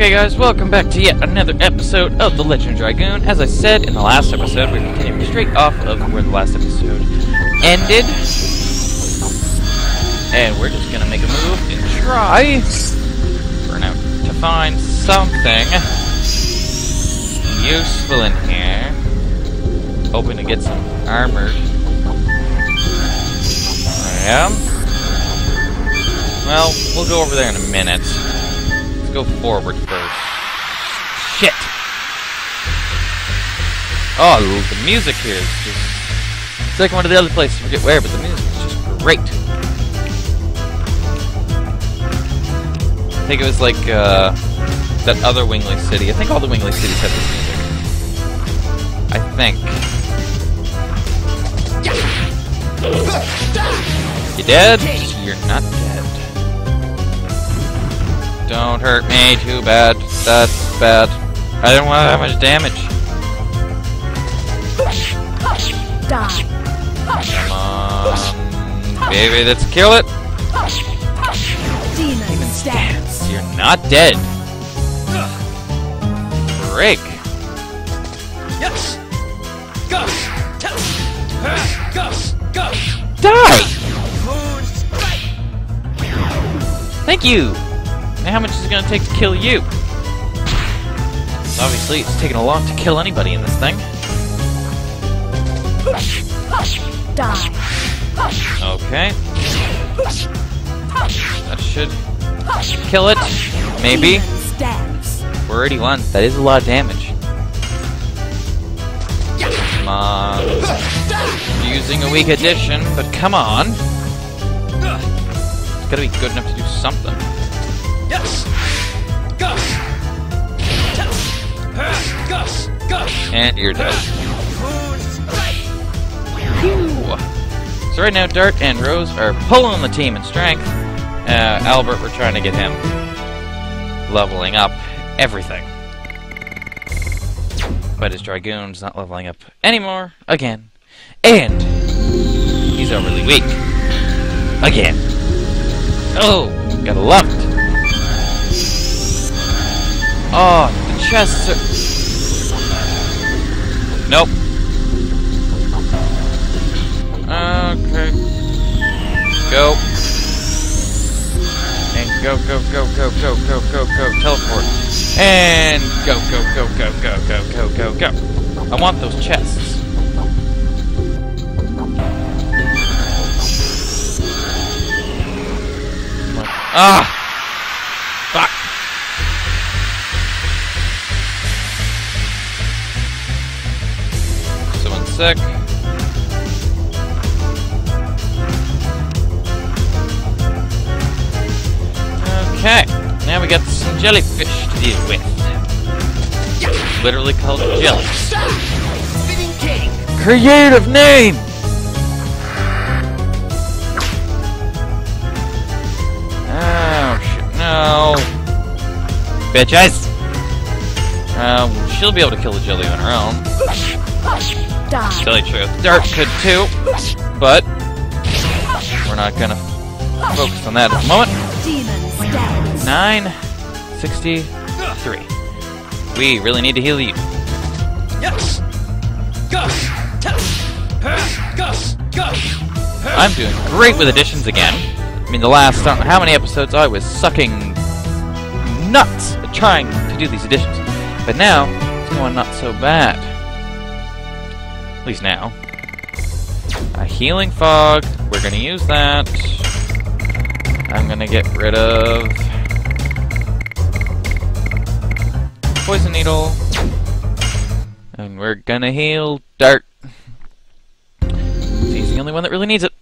Okay guys, welcome back to yet another episode of The Legend of Dragoon. As I said in the last episode, we're continuing straight off of where the last episode ended. And we're just gonna make a move and try for now to find something useful in here. Hoping to get some armor. Yeah. Well, we'll go over there in a minute. Go forward first. Shit! Oh, the music here is just... It's like one of the other places, I forget where, but the music is just great. I think it was like, uh, that other Wingly City. I think all the Wingly cities have this music. I think. You dead? You're not dead. Don't hurt me too bad. That's bad. I didn't want that much damage. Die. Come on. Baby, let's kill it. Demon's Dance. You're not dead. Break. Yes. Gus. Gus. Gus. Die! Thank you! How much is it gonna take to kill you? Obviously, it's taking a lot to kill anybody in this thing. Okay. That should kill it. Maybe. Stance. 481. That is a lot of damage. Come on. Using a weak addition, but come on. It's gotta be good enough to do something. Yes. Gus. Gus. Gus. And you're dead. So right now, Dart and Rose are pulling the team in strength. Uh, Albert, we're trying to get him leveling up everything. But his Dragoon's not leveling up anymore, again. And he's overly weak. Again. Oh, gotta love it. Oh, the chests are... Nope. Okay. Go. And go, go, go, go, go, go, go, go, teleport. And go, go, go, go, go, go, go, go, go. I want those chests. Ah! Sick. Okay, now we got some jellyfish to deal with. Literally called jelly. Creative name! Oh, shit, no. Bitches! Um, she'll be able to kill the jelly on her own. Die. Tell you the truth. Dart could too, but we're not gonna focus on that at the moment. Stance. 963. We really need to heal you. Yes. Gus. Gus. Gus. I'm doing great with additions again. I mean, the last, I don't know how many episodes I was sucking nuts at trying to do these additions. But now, it's going not so bad. At least now. A healing fog. We're gonna use that. I'm gonna get rid of... Poison needle. And we're gonna heal Dart. He's the only one that really needs it.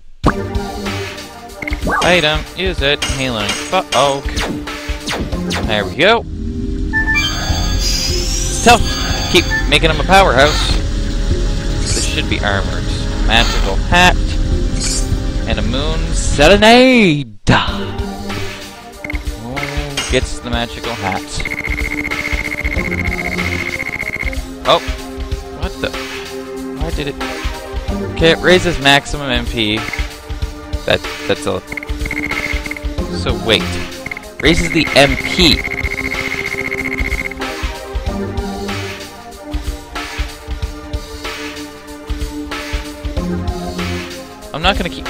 Item, use it, healing. Fuck. Oh. There we go. Stealth. Keep making him a powerhouse. Should be armored. Magical hat. And a moon serenade. Oh, gets the magical hat. Oh. What the? Why did it? Okay, it raises maximum MP. That that's a. So wait, raises the MP. Not gonna keep...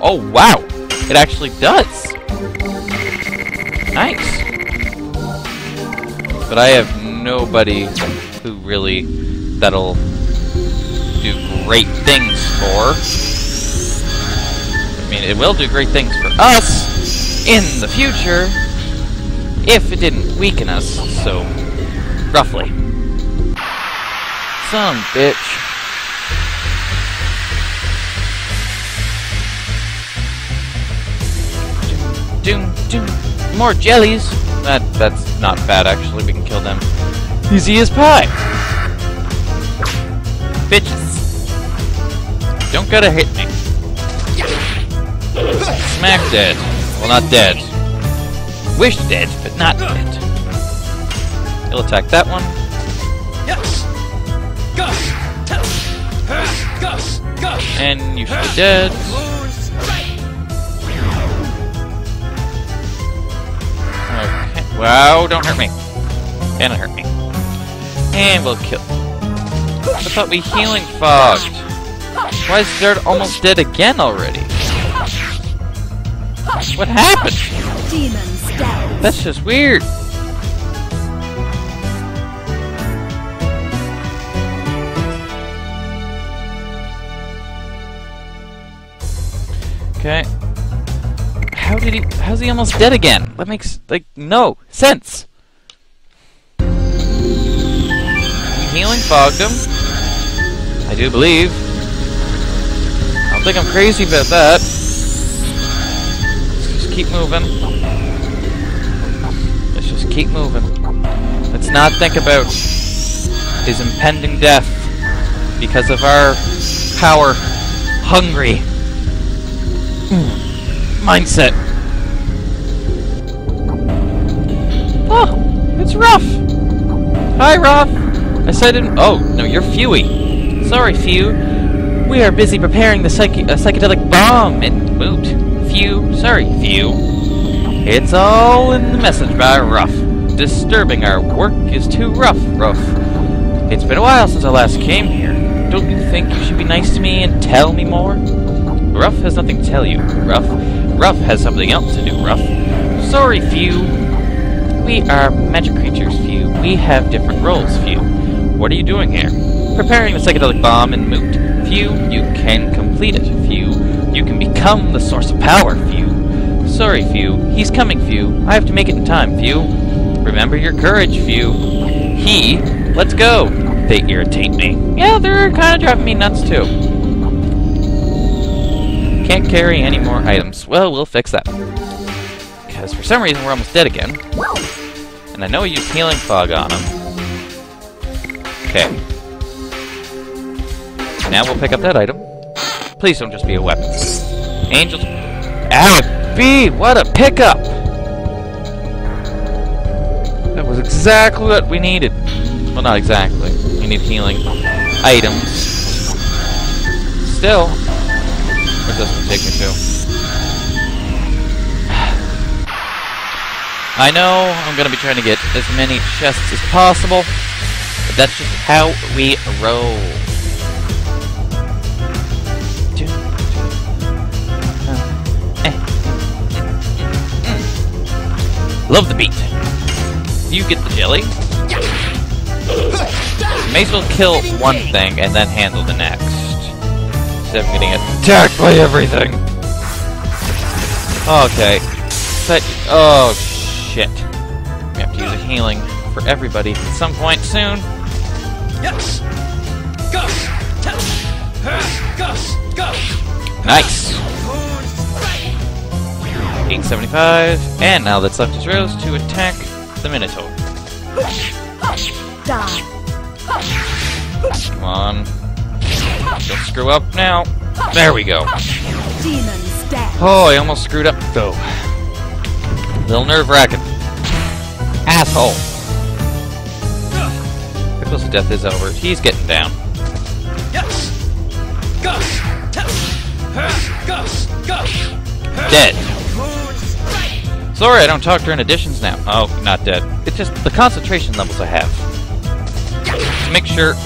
Oh, wow! It actually does! Nice! But I have nobody who really... that'll do great things for. I mean, it will do great things for us in the future if it didn't weaken us so roughly. Some bitch. More jellies. That that's not bad actually. We can kill them. Easy as pie. Bitches. Don't gotta hit me. Smack dead. Well, not dead. Wish dead, but not dead. He'll attack that one. Yes. Gush. Gush. Gush. And you should be dead. Wow, don't hurt me. Can't hurt me. And we'll kill. I thought we healing fogged. Why is Zerd almost dead again already? What happened? That's just weird. Okay. Did he? How's he almost dead again? That makes like no sense. Healing fogged him. I do believe. I don't think I'm crazy about that. Let's just keep moving. Let's just keep moving. Let's not think about his impending death because of our power hungry mindset. It's Ruff. Hi, Ruff. I said in. Oh no, you're Fewy. Sorry, Few. We are busy preparing the psyche- uh, psychedelic bomb and moot. Few. Sorry, Few. It's all in the message by Ruff. Disturbing our work is too rough, Ruff. It's been a while since I last came here. Don't you think you should be nice to me and tell me more? Ruff has nothing to tell you, Ruff. Ruff has something else to do, Ruff. Sorry, Few. We are magic creatures, Few. We have different roles, Few. What are you doing here? Preparing the psychedelic bomb in Moot. Few, you can complete it, Few. You can become the source of power, Few. Sorry, Few. He's coming, Few. I have to make it in time, Few. Remember your courage, Few. He, let's go. They irritate me. Yeah, they're kind of driving me nuts, too. Can't carry any more items. Well, we'll fix that. Because for some reason we're almost dead again. And I know I used healing fog on him. Okay. Now we'll pick up that item. Please don't just be a weapon. Angels. Ow! B! What a pickup! That was exactly what we needed. Well, not exactly. We need healing items. Still, it take me to? I know I'm gonna be trying to get as many chests as possible, but that's just how we roll. Love the beat. You get the jelly. May as well kill one thing and then handle the next. Instead of getting attacked by everything. Okay. But, oh, shit. We have to use a healing for everybody at some point soon. Yes. Gush. Gush. Gush. Nice. 875. And now that's left is Rose to attack the Minotaur. Come on. Don't screw up now. There we go. Oh, I almost screwed up, though. Little nerve-wracking. Asshole. Pickle's death is over. He's getting down. Yes. Gush. Gush. Gush. Dead. Sorry, I don't talk during additions now. Oh, not dead. It's just the concentration levels I have. To make sure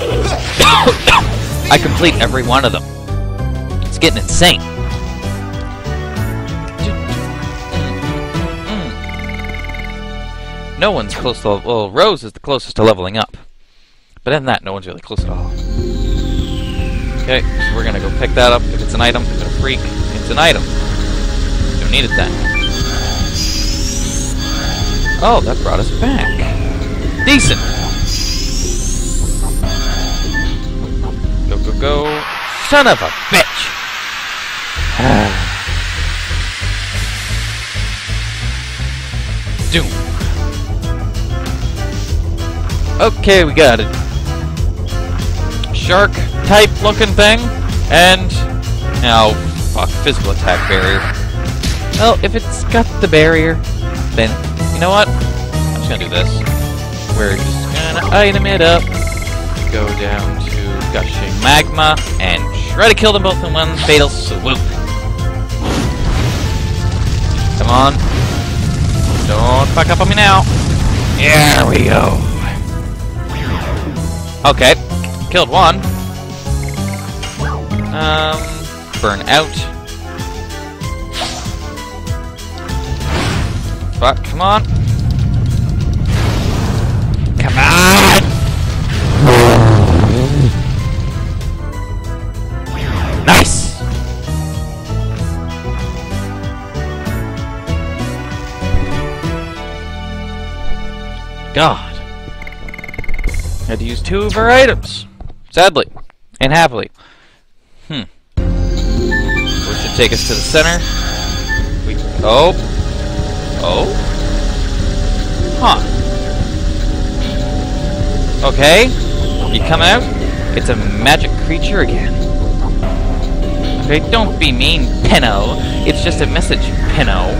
I complete every one of them. It's getting insane. No one's close to well, Rose is the closest to leveling up. But than that, no one's really close at all. Okay, so we're gonna go pick that up. If it's an item, if it's a freak, it's an item. Don't need it then. Oh, that brought us back. Decent. Go, go, go. Son of a bitch! Doom. Okay, we got it. Shark type looking thing. And now fuck physical attack barrier. Well, if it's got the barrier, then you know what? I'm just gonna do this. We're just gonna item it up. Go down to gushing magma and try to kill them both in one fatal swoop. Come on. Don't fuck up on me now. There we go. Okay. Killed one. Um, burn out. Fuck, come on. Come on! Nice! God. Had to use two of our items. Sadly. And happily. Hmm. Which should take us to the center. We oh. Oh? Huh. Okay. You come out. It's a magic creature again. Okay, don't be mean, Pinno. It's just a message, Pinno.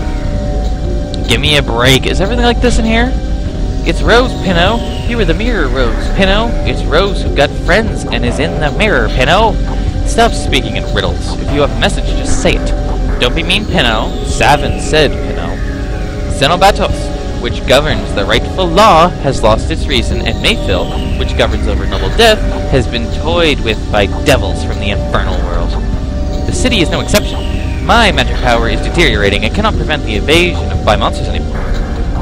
Give me a break. Is everything like this in here? It's Rose, Pinno. You were the mirror, Rose, Pinno. It's Rose who got friends and is in the mirror, Pinno. Stop speaking in riddles. If you have a message, just say it. Don't be mean, Pinno. Savan said, Pinno. Zenebatos, which governs the rightful law, has lost its reason, and Mayfil, which governs over noble death, has been toyed with by devils from the infernal world. The city is no exception. My magic power is deteriorating and cannot prevent the invasion of by monsters anymore.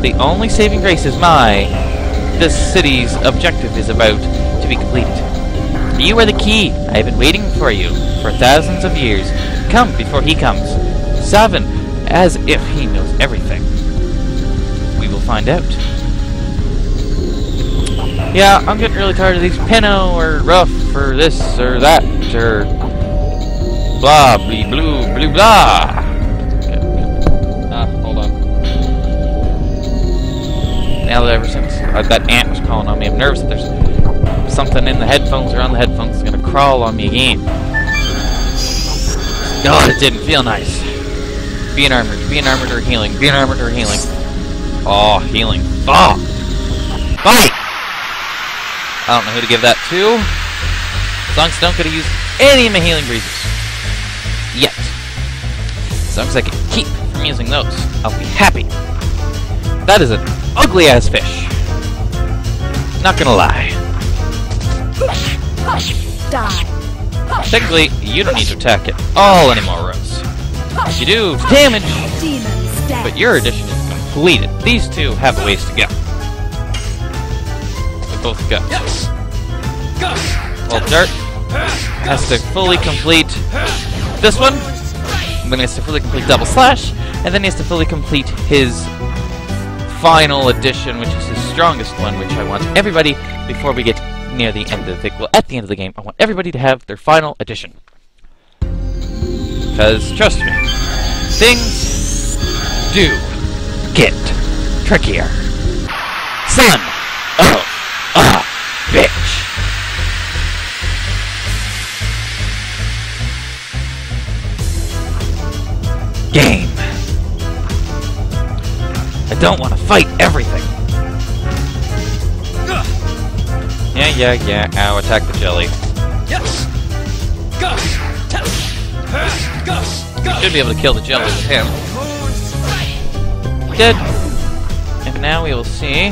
The only saving grace is my... This city's objective is about to be completed. You are the key. I have been waiting for you for thousands of years. Come before he comes. Savan, as if he knows everything. We will find out. Yeah, I'm getting really tired of these Pinno or Rough or this or that or blah blee blue blue blah. Ever since uh, that ant was crawling on me, I'm nervous that there's something in the headphones or on the headphones that's gonna crawl on me again. God, it didn't feel nice. Being armored, being armored or healing, being armored or healing. Oh, healing. Oh! Fight! I don't know who to give that to. As long as I don't get to use any of my healing breezes. Yet. As long as I can keep from using those, I'll be happy. That is an ugly ass fish. Not gonna lie. Die. Technically, you don't need to attack it all anymore, Rose. You do damage, but your addition is completed. These two have a ways to go. They both. Go. Well, Dart has to fully complete this one, then he has to fully complete Double Slash, and then he has to fully complete his final edition, which is his strongest one, which I want everybody, before we get near the end of the well, at the end of the game, I want everybody to have their final edition. Because, trust me, things do get trickier. Son of don't want to fight everything. Yeah, yeah, yeah. Ow, attack the jelly. Yes. Go. Tell. Go. Go. Should be able to kill the jelly with him. Dead. And now we will see.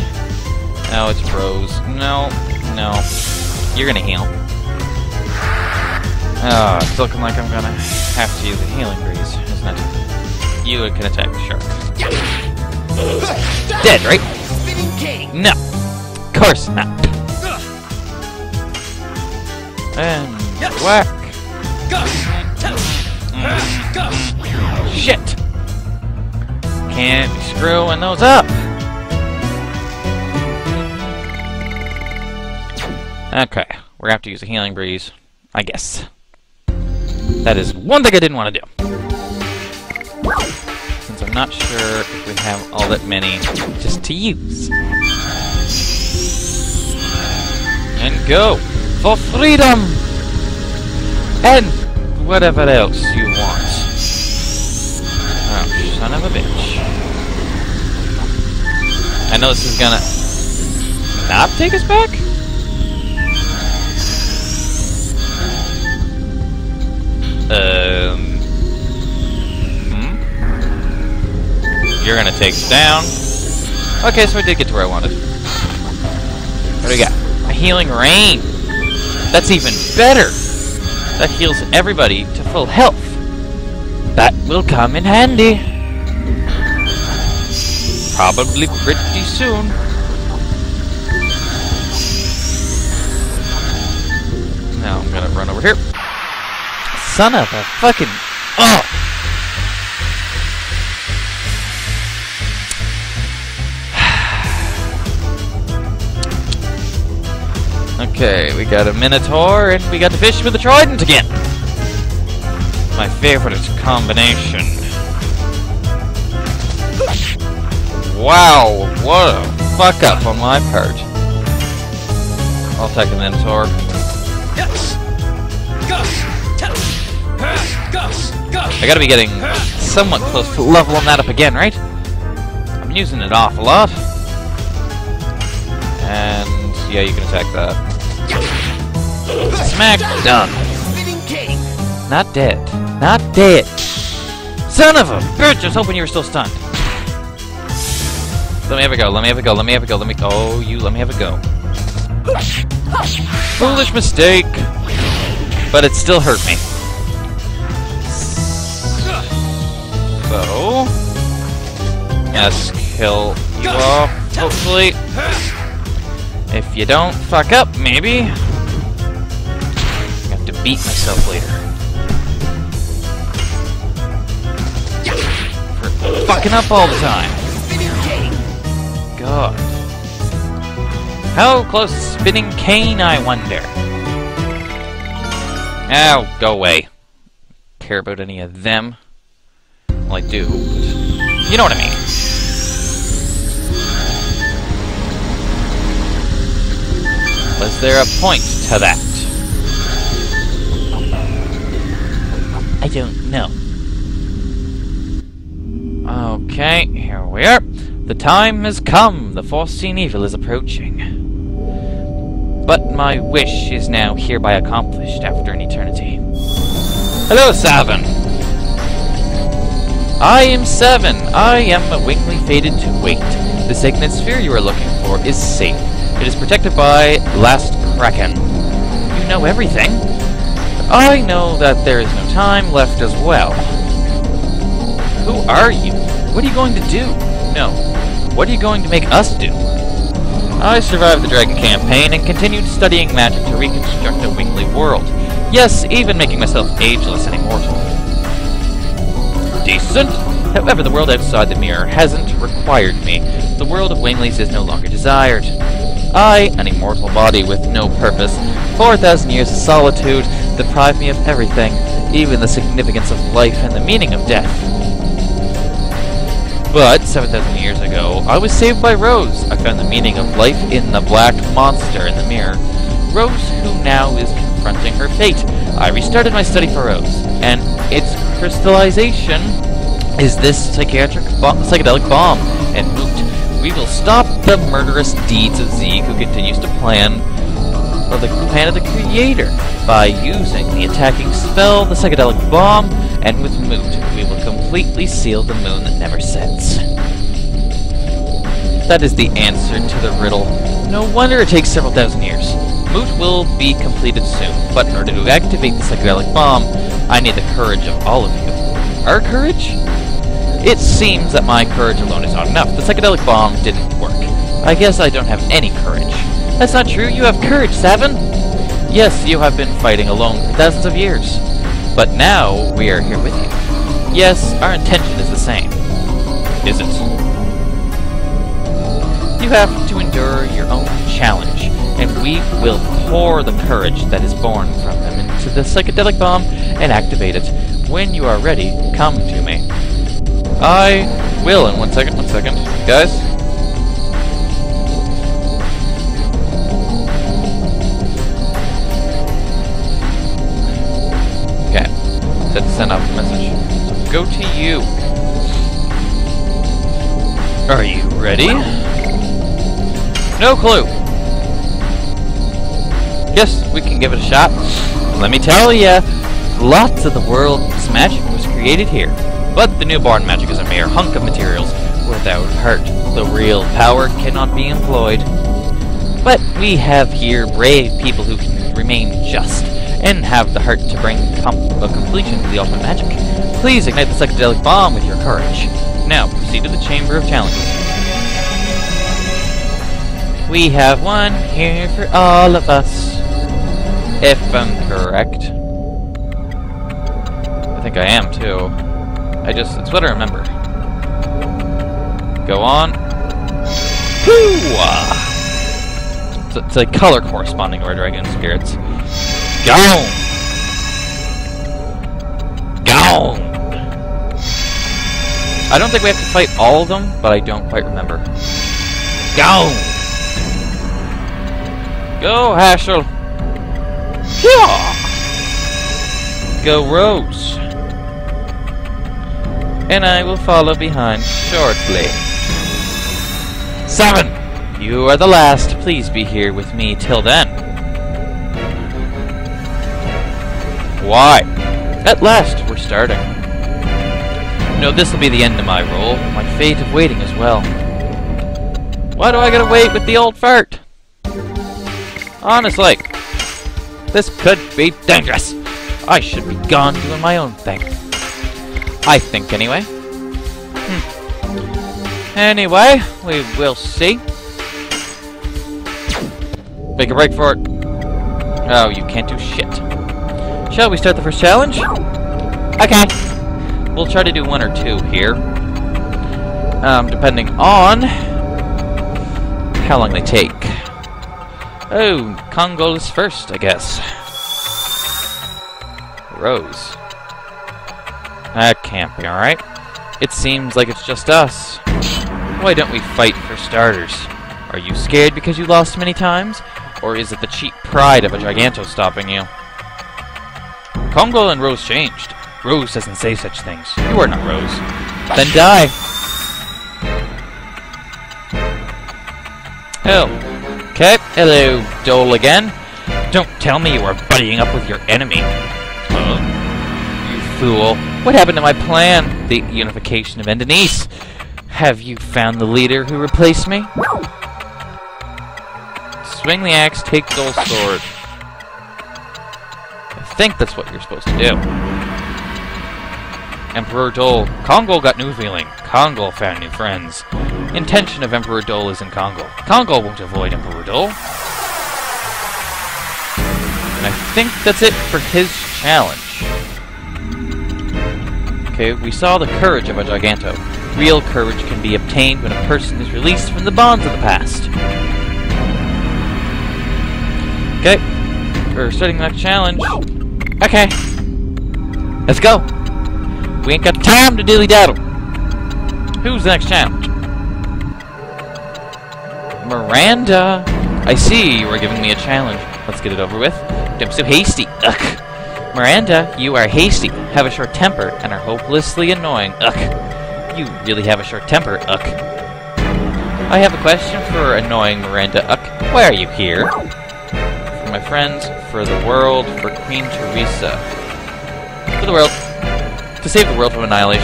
No, it's Rose. No, no. You're gonna heal. Oh, it's looking like I'm gonna have to use a healing breeze, isn't it? You can attack the shark. Dead, right? No. Of course not. And whack. Gush. Mm-hmm. Shit. Can't be screwing those up. Okay, we're gonna have to use a healing breeze, I guess. That is one thing I didn't want to do. Since I'm not sure if we have all that many just to use. And go for freedom! And whatever else you want. Oh, son of a bitch. I know this is gonna not take us back? Um. You're gonna take down. Okay, so I did get to where I wanted. What do we got? A healing rain. That's even better. That heals everybody to full health. That will come in handy. Probably pretty soon. Now I'm gonna run over here. Son of a fucking. Okay, we got a Minotaur and we got the fish with the trident again. My favorite combination. Wow, what a fuck up on my part. I'll take the Minotaur. Yes. Gush. Touch. Gush. Gush. I gotta be getting somewhat close to leveling that up again, right? I'm using it off a lot. And yeah, you can attack that. Smack done. Not dead. Not dead. Son of a bitch! I was hoping you were still stunned. Let me have a go. Let me have a go. Let me have a go. Let me. Oh, you. Let me have a go. Foolish mistake. But it still hurt me. So. Let's kill you off, hopefully. If you don't fuck up, maybe. Beat myself later. For fucking up all the time. God. How close is spinning cane, I wonder? Oh, go away. Care about any of them? Well, I do, you know what I mean. Was there a point to that? I. Okay, here we are. The time has come. The foreseen evil is approaching. But my wish is now hereby accomplished after an eternity. Hello, Seven. I am Seven. I am a wingly fated to wait. The signet sphere you are looking for is safe. It is protected by Last Kraken. You know everything. I know that there is no time left as well. Who are you? What are you going to do? No. What are you going to make us do? I survived the Dragon campaign and continued studying magic to reconstruct a wingly world. Yes, even making myself ageless and immortal. Decent. However, the world outside the mirror hasn't required me. The world of winglies is no longer desired. I, an immortal body with no purpose, 4,000 years of solitude, deprive me of everything, even the significance of life and the meaning of death. But 7,000 years ago, I was saved by Rose. I found the meaning of life in the black monster in the mirror. Rose, who now is confronting her fate. I restarted my study for Rose, and its crystallization is this psychiatric bo- psychedelic bomb. And moot, we will stop the murderous deeds of Zieg, who continues to plan or the plan of the creator by using the attacking spell, the psychedelic bomb, and with Moot, we will completely seal the moon that never sets. That is the answer to the riddle. No wonder it takes several thousand years. Moot will be completed soon, but in order to activate the psychedelic bomb, I need the courage of all of you. Our courage? It seems that my courage alone is not enough. The psychedelic bomb didn't work. I guess I don't have any courage. That's not true. You have courage, Seven. Yes, you have been fighting alone for thousands of years. But now we are here with you. Yes, our intention is the same. Is it? You have to endure your own challenge, and we will pour the courage that is born from them into the psychedelic bomb and activate it. When you are ready, come to me. I will in one second, one second. Guys? Set send off the message. Go to you. Are you ready? No clue. Yes, we can give it a shot. Let me tell ya, lots of the world's magic was created here. But the newborn magic is a mere hunk of materials without heart. The real power cannot be employed. But we have here brave people who can remain just and have the heart to bring com a completion to the ultimate magic. Please ignite the psychedelic bomb with your courage. Now, proceed to the Chamber of Challenges. We have one here for all of us. If I'm correct. I think I am, too. I just, it's what I remember. Go on. Hoo! It's, it's a color corresponding to our dragon spirits. Gone! Gone! I don't think we have to fight all of them, but I don't quite remember. Gone! Go, Haschel! Yeah! Go, Rose! And I will follow behind shortly. Seven! You are the last. Please be here with me till then. Why? At last, we're starting. No, this will be the end of my role. My fate of waiting as well. Why do I gotta wait with the old fart? Honestly, this could be dangerous. I should be gone doing my own thing. I think, anyway. Hmm. Anyway, we will see. Make a break for it. Oh, you can't do shit. Shall we start the first challenge? Okay. We'll try to do one or two here. Um, depending on how long they take. Oh, Kongol is first, I guess. Rose. That can't be alright. It seems like it's just us. Why don't we fight for starters? Are you scared because you lost many times? Or is it the cheap pride of a Giganto stopping you? Kongol and Rose changed. Rose doesn't say such things. You are not Rose. Then die! Oh. Okay. Hello, Doel again. Don't tell me you are buddying up with your enemy. Huh? You fool. What happened to my plan? The unification of Endiness. Have you found the leader who replaced me? Swing the axe, take Doel's sword. I think that's what you're supposed to do. Emperor Doel. Kongol got new feeling. Kongol found new friends. Intention of Emperor Doel is in Kongol. Kongol won't avoid Emperor Doel. And I think that's it for his challenge. Okay, we saw the courage of a Giganto. Real courage can be obtained when a person is released from the bonds of the past. Okay, we're starting the next challenge. Okay. Let's go. We ain't got time to dilly-daddle. Who's the next challenge? Miranda. I see you are giving me a challenge. Let's get it over with. Be so hasty. Ugh. Miranda, you are hasty, have a short temper, and are hopelessly annoying. Ugh. You really have a short temper. Ugh. I have a question for annoying Miranda. Ugh. Why are you here? My friends, for the world, for Queen Theresa. For the world. To save the world from annihilation.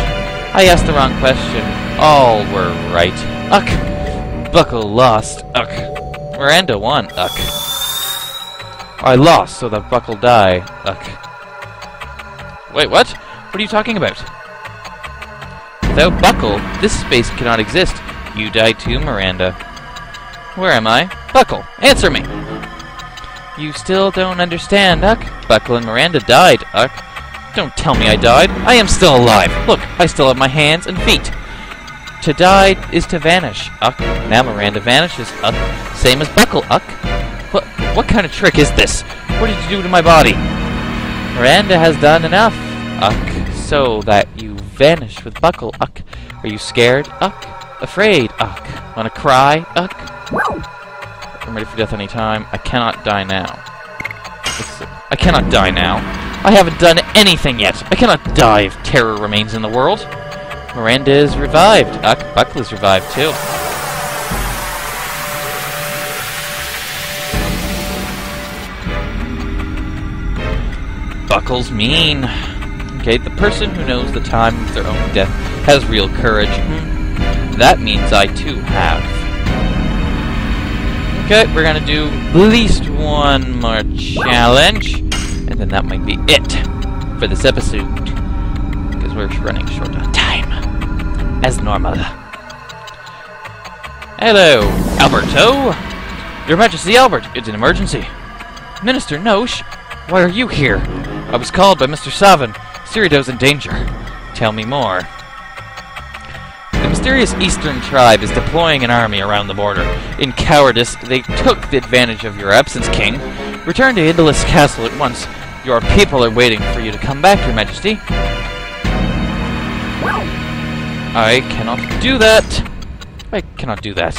I asked the wrong question. All were right. Uck. Buckle lost. Uck. Miranda won. Uck. I lost so that Buckle die. Ugh. Wait, what? What are you talking about? Without Buckle, this space cannot exist. You die too, Miranda. Where am I? Buckle, answer me! You still don't understand, Uck. Buckle and Miranda died, Uck. Don't tell me I died. I am still alive. Look, I still have my hands and feet. To die is to vanish, Uck. Now Miranda vanishes, Uck. Same as Buckle, Uck. What, what kind of trick is this? What did you do to my body? Miranda has done enough, Uck, so that you vanish with Buckle, Uck. Are you scared, Uck? Afraid, Uck. Wanna cry, Uck? I'm ready for death any time. I cannot die now. I cannot die now. I haven't done anything yet. I cannot die if terror remains in the world. Miranda is revived. Uck, Buckle is revived too. Buckle's mean. Okay, the person who knows the time of their own death has real courage. Hmm. That means I too have. Okay, we're gonna do at least one more challenge, and then that might be it for this episode. Because we're running short on time. As normal. Hello, Alberto! Your Majesty Albert, it's an emergency. Minister Noish, why are you here? I was called by Mr. Savan. Serdio's in danger. Tell me more. The mysterious Eastern tribe is deploying an army around the border. In cowardice, they took the advantage of your absence, King. Return to Indels Castle at once. Your people are waiting for you to come back, Your Majesty. I cannot do that. I cannot do that.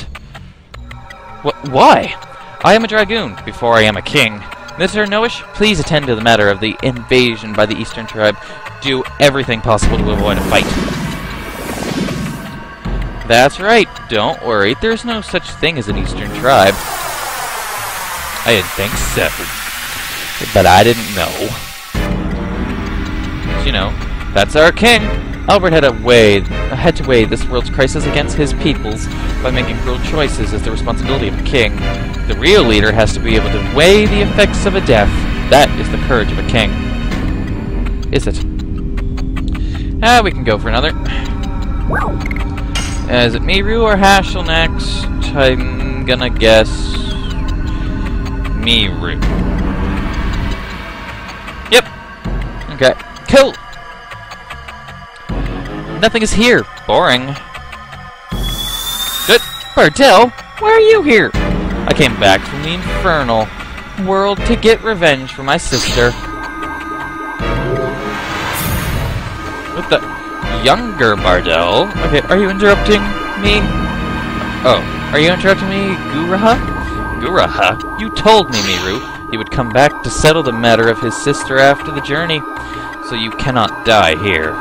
Wh- why? I am a dragoon before I am a king. Mr. Noish, please attend to the matter of the invasion by the Eastern tribe. Do everything possible to avoid a fight. That's right. Don't worry. There's no such thing as an Eastern tribe. I didn't think so. But I didn't know. You know, that's our king. Albert had, a weigh, had to weigh this world's crisis against his people's by making cruel choices as the responsibility of a king. The real leader has to be able to weigh the effects of a death. That is the courage of a king. Is it? Ah, we can go for another. Is it Meru or Haschel next? I'm gonna guess Meru. Yep. Okay. Cool. Nothing is here. Boring. Good. Bartel, why are you here? I came back from the infernal world to get revenge for my sister. What the? Younger Bardell? Okay, are you interrupting me? Oh, are you interrupting me, Guaraha? Guaraha? You told me, Meru, he would come back to settle the matter of his sister after the journey, so you cannot die here.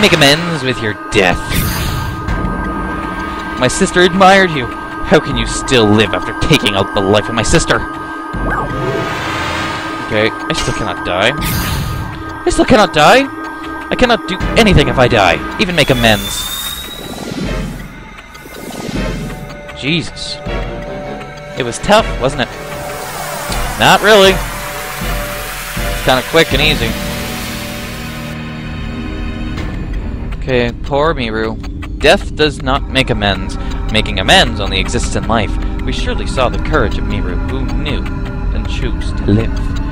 Make amends with your death. My sister admired you. How can you still live after taking out the life of my sister? Okay, I still cannot die. I still cannot die? I cannot do anything if I die, even make amends. Jesus. It was tough, wasn't it? Not really. It's kind of quick and easy. Okay, poor Meru. Death does not make amends. Making amends only exists in life. We surely saw the courage of Meru, who knew and chose to live.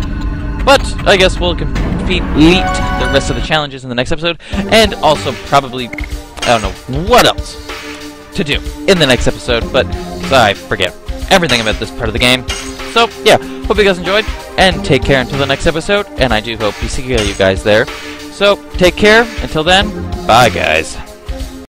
But I guess we'll complete the rest of the challenges in the next episode, and also probably, I don't know, what else to do in the next episode, but I forget everything about this part of the game. So, yeah, hope you guys enjoyed, and take care until the next episode, and I do hope to see you guys there. So, take care, until then, bye guys.